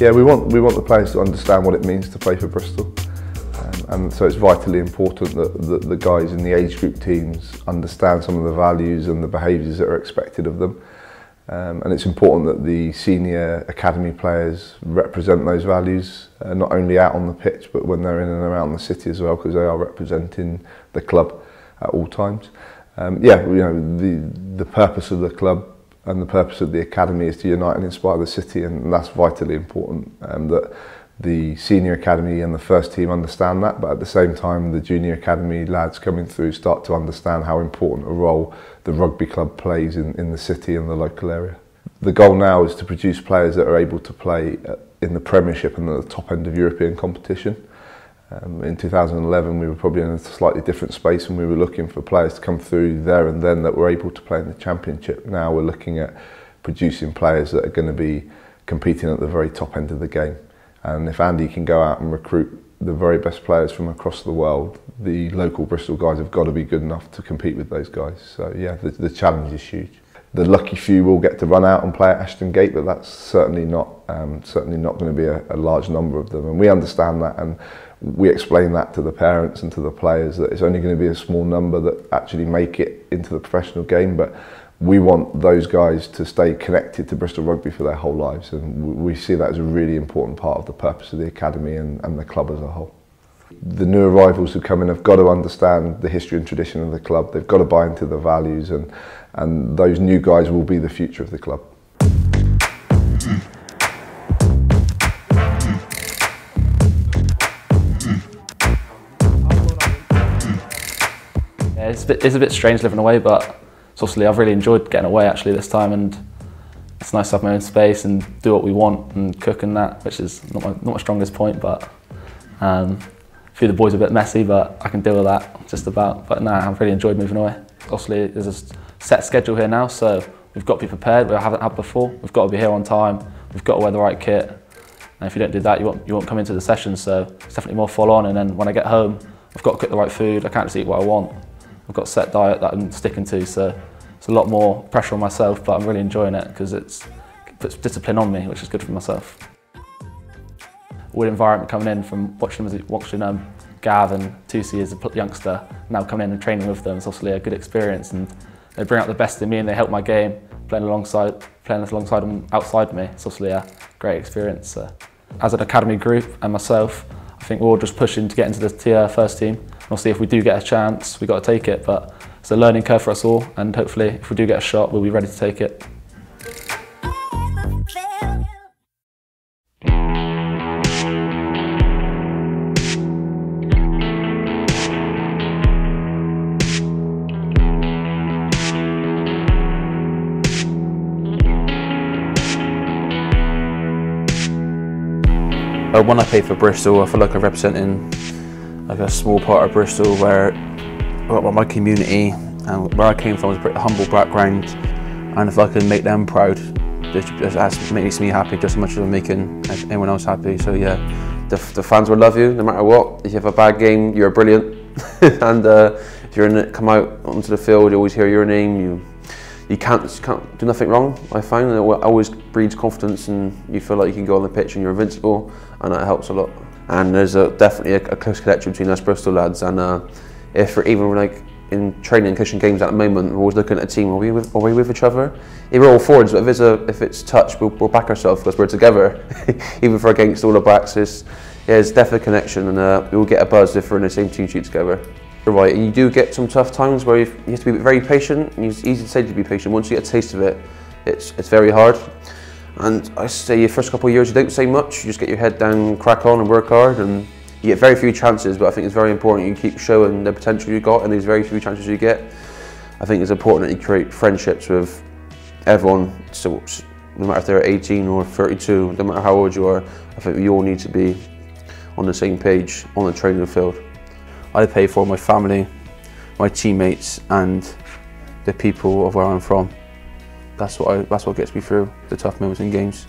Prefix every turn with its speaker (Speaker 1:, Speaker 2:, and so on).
Speaker 1: Yeah, we want, we want the players to understand what it means to play for Bristol. Um, and so it's vitally important that, that the guys in the age group teams understand some of the values and the behaviours that are expected of them. Um, and it's important that the senior academy players represent those values, uh, not only out on the pitch, but when they're in and around the city as well, because they are representing the club at all times. Um, yeah, you know, the, the purpose of the club and the purpose of the academy is to unite and inspire the city and that's vitally important um, that the senior academy and the first team understand that but at the same time the junior academy lads coming through start to understand how important a role the rugby club plays in, in the city and the local area. The goal now is to produce players that are able to play uh, in the Premiership and at the top end of European competition. Um, in 2011, we were probably in a slightly different space and we were looking for players to come through there and then that were able to play in the Championship. Now we're looking at producing players that are going to be competing at the very top end of the game. And if Andy can go out and recruit the very best players from across the world, the local Bristol guys have got to be good enough to compete with those guys. So yeah, the, the challenge is huge. The lucky few will get to run out and play at Ashton Gate, but that's certainly not um, certainly not going to be a, a large number of them. And we understand that, and we explain that to the parents and to the players that it's only going to be a small number that actually make it into the professional game. But we want those guys to stay connected to Bristol Rugby for their whole lives and we see that as a really important part of the purpose of the academy and, and the club as a whole. The new arrivals who come in have got to understand the history and tradition of the club, they've got to buy into the values and, and those new guys will be the future of the club.
Speaker 2: Yeah, it's, a bit, it's a bit strange living away, but obviously I've really enjoyed getting away actually this time and it's nice to have my own space and do what we want and cook and that, which is not my, not my strongest point, but um, a few of the boys are a bit messy, but I can deal with that just about. But nah, I've really enjoyed moving away. Obviously there's a set schedule here now, so we've got to be prepared, we haven't had before. We've got to be here on time, we've got to wear the right kit. And if you don't do that, you won't, you won't come into the session, so it's definitely more full on. And then when I get home, I've got to cook the right food, I can't just eat what I want. I've got set diet that I'm sticking to, so it's a lot more pressure on myself, but I'm really enjoying it because it puts discipline on me, which is good for myself. With environment coming in from watching them, watching um, Gav and Tusi as a youngster, now coming in and training with them, it's obviously a good experience and they bring out the best in me and they help my game, playing alongside, playing alongside them outside me. It's obviously a great experience. So. As an academy group and myself, I think we're all just pushing to get into the tier first team. We'll see if we do get a chance, we've got to take it. But it's a learning curve for us all, and hopefully, if we do get a shot, we'll be ready to take it.
Speaker 3: Uh, when I play for Bristol, I feel like I'm representing like a small part of Bristol where well, my community and where I came from was a pretty humble background. And if I can make them proud. That makes me happy just as much as I'm making anyone else happy. So yeah the, the fans will love you no matter what. If you have a bad game you're brilliant. And uh, if you're in it come out onto the field you always hear your name you you can't, can't do nothing wrong I find. It always breeds confidence and you feel like you can go on the pitch and you're invincible and that helps a lot. And there's a, definitely a, a, close connection between us Bristol lads and uh, if we're even like in training and cushion games at the moment we're always looking at a team are we with, are we with each other? If we're all forwards but if it's a if it's touch we'll, we'll back ourselves because we're together even for against all the backs it's, yeah, there's definitely a connection and uh, we'll get a buzz if we're in the same team sheet together right and you do get some tough times where you have to be very patient. It's easy to say to be patient. Once you get a taste of it it's it's very hard. And I say your first couple of years you don't say much, you just get your head down, crack on and work hard. And you get very few chances but I think it's very important you keep showing the potential you got and these very few chances you get. I think it's important that you create friendships with everyone, so no matter if they're 18 or 32, no matter how old you are, I think we all need to be on the same page on the training field. I pay for my family, my teammates and the people of where I'm from that's what I, that's what gets me through the tough moments in games.